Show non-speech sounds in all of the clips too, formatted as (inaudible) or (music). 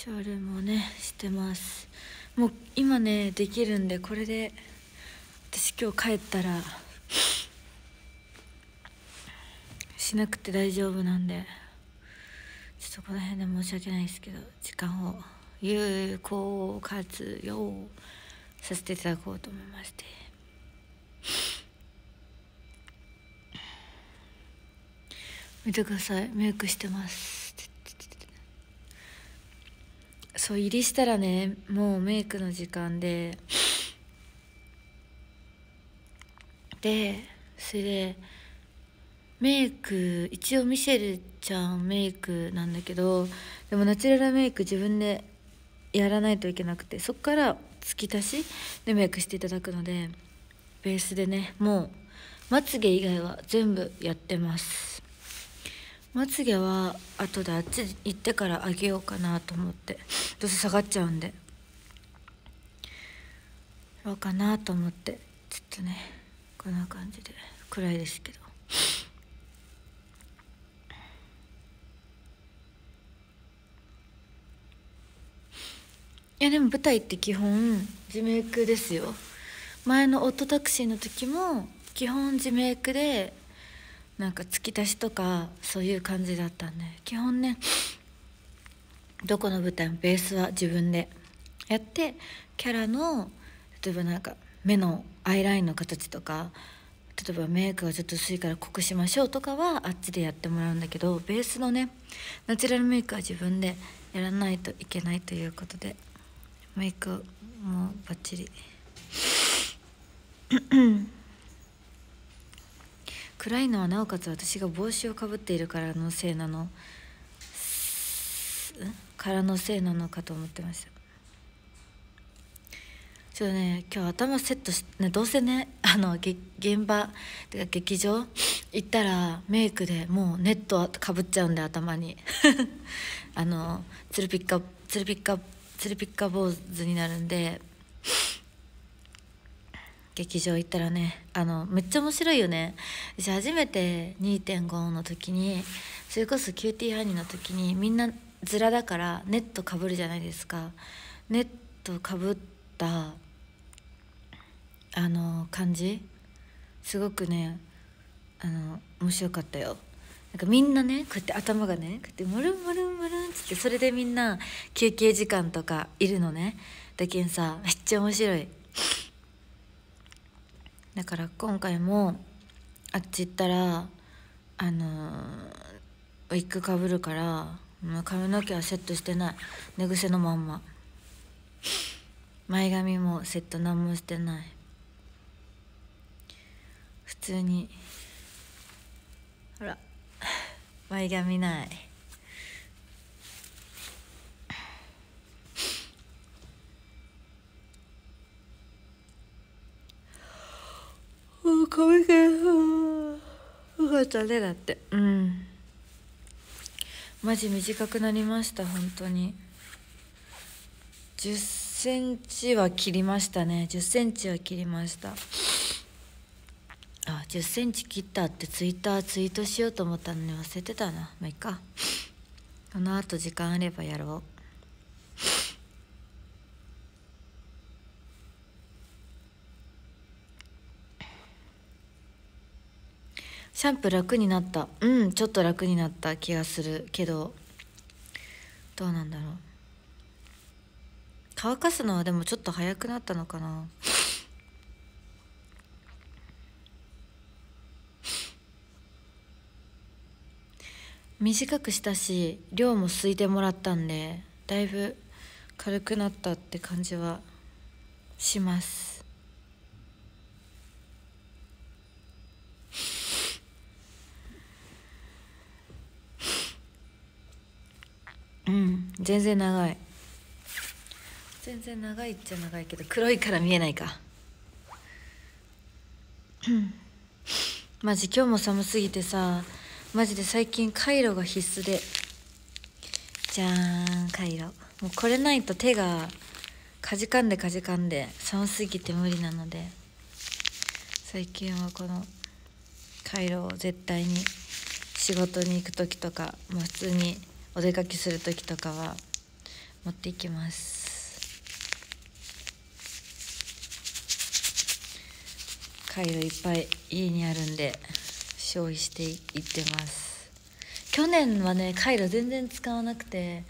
シャレもねしてます。もう今ねできるんでこれで私今日帰ったらしなくて大丈夫なんでちょっとこの辺で申し訳ないですけど時間を有効活用させていただこうと思いまして。見てください。メイクしてます。そう入りしたらねもうメイクの時間で。でそれでメイク一応ミシェルちゃんメイクなんだけどでもナチュラルメイク自分でやらないといけなくてそっから付き足しでメイクしていただくのでベースでねもうまつげ以外は全部やってます。まつげは後であっち行ってからあげようかなと思ってどうせ下がっちゃうんで。やろうかなと思ってちょっとねこんな感じで暗いですけど。いやでも舞台って基本自メイクですよ。前のオットタクシーの時も基本自メイクでなんか突き足しとかそういう感じだったんで基本ねどこの舞台もベースは自分でやってキャラの例えばなんか目のアイラインの形とか例えばメイクがちょっと薄いから濃くしましょうとかはあっちでやってもらうんだけどベースのねナチュラルメイクは自分でやらないといけないということでメイクもバッチリ。暗いのはなおかつ私が帽子をかぶっているからのせいなの。からのせいなのかと思ってました。ちょっとね今日頭セットして、ね、どうせね (laughs) あの現場てか劇場行ったらメイクでもうネットかぶっちゃうんで頭に。(laughs) あのツルピッカツルピッカツルピッカ坊主になるんで劇場行ったらねあのめっちゃ面白いよね。私初めて2.5の時にそれこそキューティーハニーの時にみんなズラだからネットかぶるじゃないですか。ネットかぶったあの感じ？すごくねあの面白かったよ。なんかみんなねこうやって頭がねこうやってムルンムルンムルンっつってそれでみんな休憩時間とかいるのね。だけんさめっちゃ面白い。だから今回もあっち行ったらあのウィッグかぶるから髪の毛はセットしてない。寝癖のまんま。前髪もセット何もしてない。普通にほら前髪ない。髪がよかったねだって。うん。マジ短くなりました本当に。10センチは切りましたね。10センチは切りました。あ10センチ切ったってツイッターツイートしようと思ったのに忘れてたな。まあいいか。このあと時間あればやろうシャンプ楽になった。うんちょっと楽になった気がするけど。どうなんだろう。乾かすのはでもちょっと早くなったのかな。短くしたし量も吸いてもらったんでだいぶ軽くなったって感じはします。うん。全然長い。全然長いっちゃ長いけど黒いから見えないか。マジ今日も寒すぎてさマジで最近カイロが必須で。じゃーんカイロ。もうこれないと手がかじかんでかじかんで寒すぎて無理なので。最近はこのカイロを絶対に仕事に行く時とか、まあ、普通にお出かけする時とかは持っていきます。カイロいっぱい家にあるんで消費していってます。去年はねカイロ全然使わなくて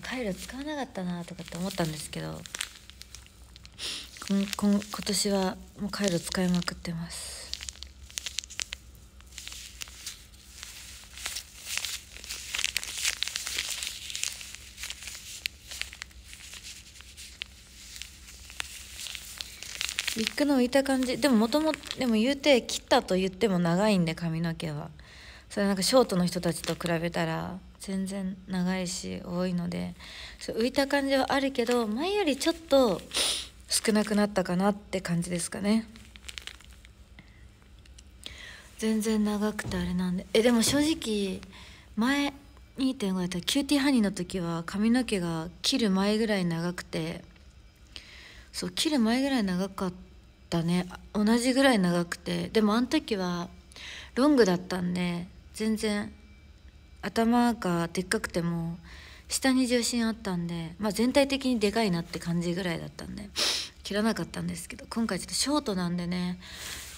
カイロ使わなかったなとかって思ったんですけど今今年はもうカイロ使いまくってます。ウィッグの浮いた感じ。でももともでも言うて切ったと言っても長いんで髪の毛は。それなんかショートの人たちと比べたら全然長いし多いので。浮いた感じはあるけど前よりちょっと少なくなったかなって感じですかね。全然長くてあれなんで。えでも正直前2.5やったらキューティーハニーの時は髪の毛が切る前ぐらい長くて。そう切る前ぐらい長かっったね。同じぐらい長くて。でもあの時はロングだったんで全然頭がでっかくても下に重心あったんで、まあ、全体的にでかいなって感じぐらいだったんで切らなかったんですけど今回ちょっとショートなんでね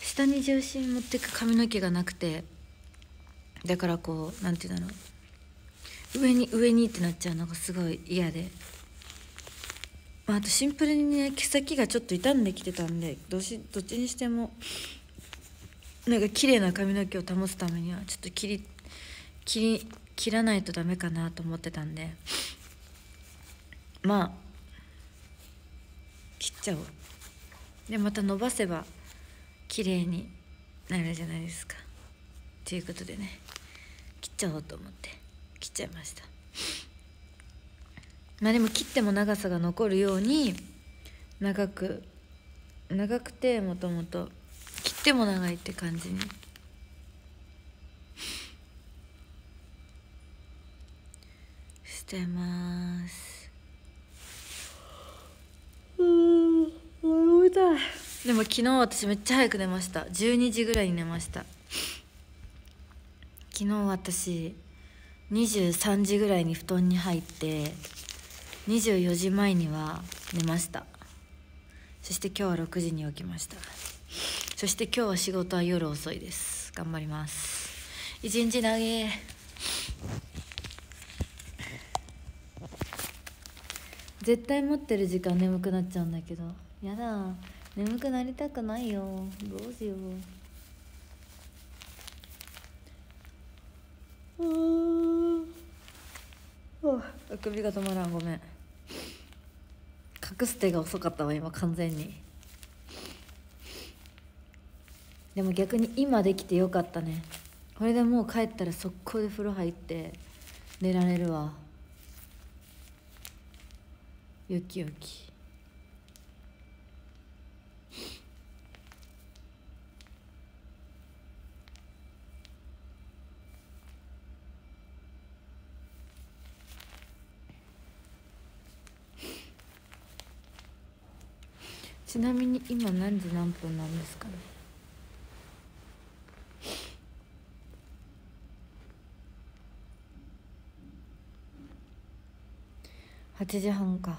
下に重心持ってく髪の毛がなくてだからこう何て言うんだろう。上に上にってなっちゃうのがすごい嫌で。まあ、あとシンプルにね毛先がちょっと傷んできてたんでどしどっちにしてもなんか綺麗な髪の毛を保つためにはちょっと切り切り切らないとダメかなと思ってたんで。まあ切っちゃおう。でまた伸ばせば綺麗になるじゃないですか。ということでね切っちゃおうと思って切っちゃいました。まあでも切っても長さが残るように長く長くてもともと切っても長いって感じ。にしてます。うん眠たいでも昨日私めっちゃ早く寝ました。12時ぐらいに寝ました。昨日私23時ぐらいに布団に入って24時前には寝ました。そして今日は6時に起きました。そして今日は仕事は夜遅いです。頑張ります。一日投げ絶対持ってる時間眠くなっちゃうんだけど。やだ。眠くなりたくないよ。どうしよう。うんあくびが止まらん。ごめん。隠す手が遅かったわ今完全に。でも逆に今できてよかったね。これでもう帰ったら速攻で風呂入って寝られるわ。よきよきちなみに今何時何分なんですかね？8時半か。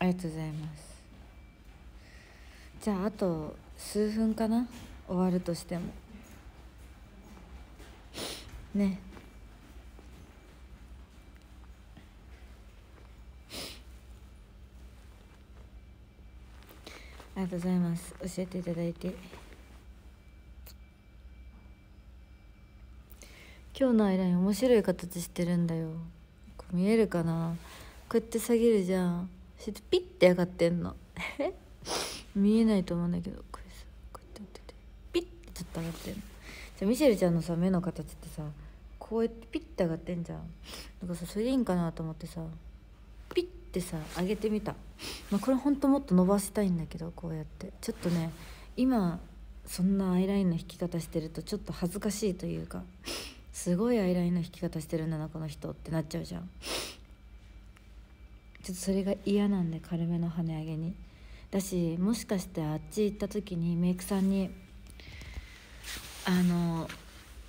ありがとうございます。じゃああと数分かな？終わるとしても。ね。ありがとうございます。教えていただいて。今日のアイライン面白い形してるんだよ。見えるかな？こうやって下げるじゃん。そしてピッて上がってんの。(laughs) 見えないと思うんだけど。これさこうやってやってて。ピッてちょっと上がってんの。じゃミシェルちゃんのさ目の形ってさこうやってピッて上がってんじゃん。だかさそれいいんかなと思ってさ。ピッてさ上げてみた、まあ、これほんともっと伸ばしたいんだけどこうやって。ちょっとね今そんなアイラインの引き方してるとちょっと恥ずかしいというかすごいアイラインの引き方してるんだなこの人ってなっちゃうじゃん。ちょっとそれが嫌なんで軽めの跳ね上げに。だしもしかしてあっち行った時にメイクさんにあの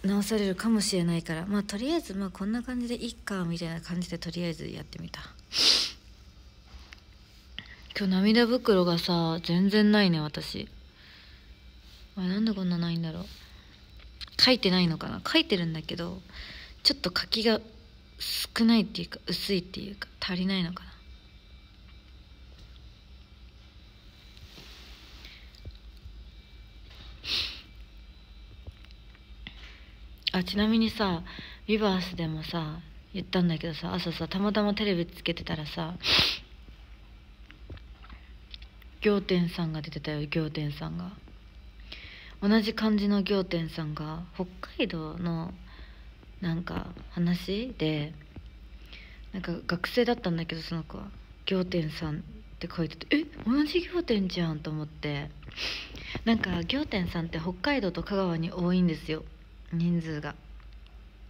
直されるかもしれないからまあとりあえずまあこんな感じでいっかみたいな感じでとりあえずやってみた。今日涙袋がさ全然ないね私。あなんでこんなないんだろう。書いてないのかな。書いてるんだけどちょっと書きが少ないっていうか薄いっていうか足りないのかな。あちなみにさビバースでもさ言ったんだけどさ朝さたまたまテレビつけてたらさ仰天さんが出てたよ仰天さんが。同じ感じの仰天さんが北海道のなんか話でなんか学生だったんだけどその子は。仰天さんって書いててえ同じ仰天じゃんと思って。なんか仰天さんって北海道と香川に多いんですよ。人数が。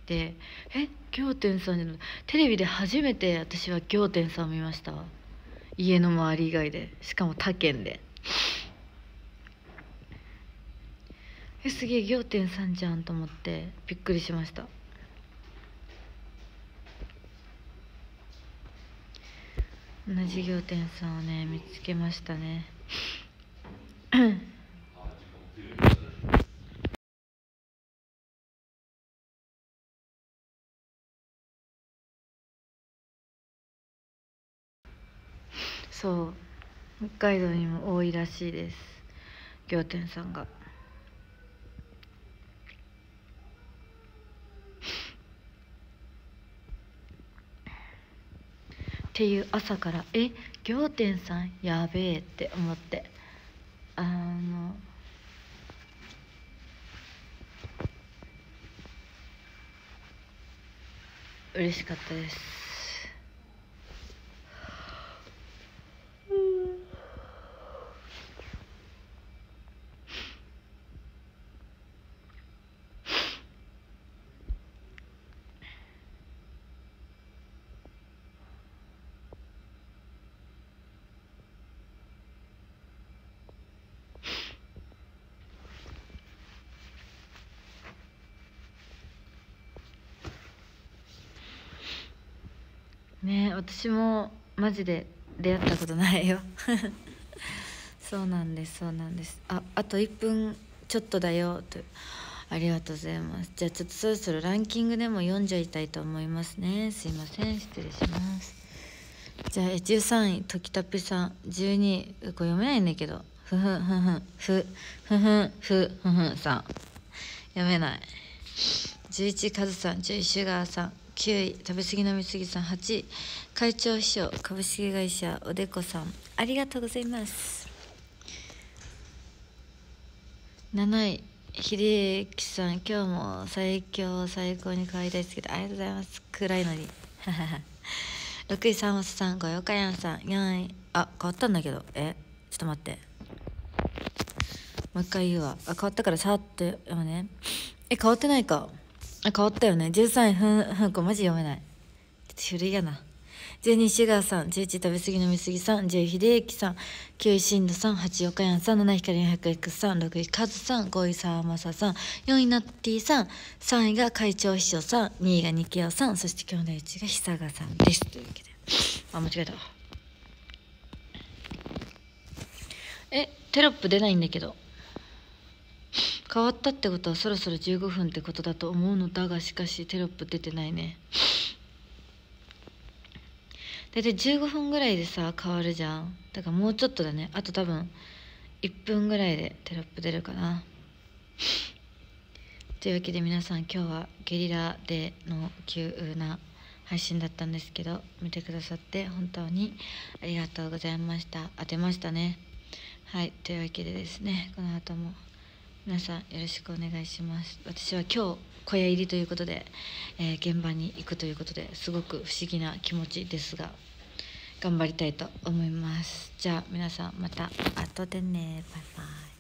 でえ仰天さんじゃテレビで初めて私は仰天さんを見ました家の周り以外でしかも他県で。えすげえ仰天さんじゃんと思ってびっくりしました。同じ仰天さんをね見つけましたね。そう。北海道にも多いらしいです。仰天さんが。っていう朝から「え仰天さんやべえ」って思って。あの嬉しかったです。ね私もマジで出会ったことないよ。(laughs) そうなんですそうなんです。ああと1分ちょっとだよと。ありがとうございます。じゃあちょっとそろそろランキングでも読んじゃいたいと思いますね。すいません失礼します。じゃあ13位時田ぴさん。12位これ読めないんだけど。ふふんふふん。ふふふふふさん。読めない。11カズさん。10位シュガーさん。9位食べ過ぎ飲み過ぎさん。8位会長秘書株式会社おでこさん。ありがとうございます。7位秀樹さん。今日も最強最高に可愛いですけどありがとうございます。暗いのに。(laughs) 6位さんまさん。ごよかやんさん。4位あ変わったんだけど。えちょっと待って。もう一回言うわ。あ変わったからさって。読むね。え変わってないか。あ変わったよね。13位。ふんふんこマジ読めない。ちょっと種類やな。12シュガーさん。11食べ過ぎ飲み過ぎさん。10秀幸さん。9位しんどさん。8位岡山さん。7位光の百 X さん。6位カズさん。5位沢正さん。4位ナッティさん。3位が会長秘書さん。2位がニケオさん。そして今日のうちが久賀さん。です。というわけで。あ間違えた。えテロップ出ないんだけど。変わったってことはそろそろ15分ってことだと思うのだがしかしテロップ出てないね。大体15分ぐらいでさ変わるじゃん。だからもうちょっとだね。あと多分1分ぐらいでテロップ出るかな。というわけで皆さん今日はゲリラでの急な配信だったんですけど見てくださって本当にありがとうございました。当てましたね。はいというわけでですねこの後も皆さんよろしくお願いします。私は今日小屋入りということで、えー、現場に行くということですごく不思議な気持ちですが頑張りたいと思います。じゃあ皆さんまた。後でね。バイバイ。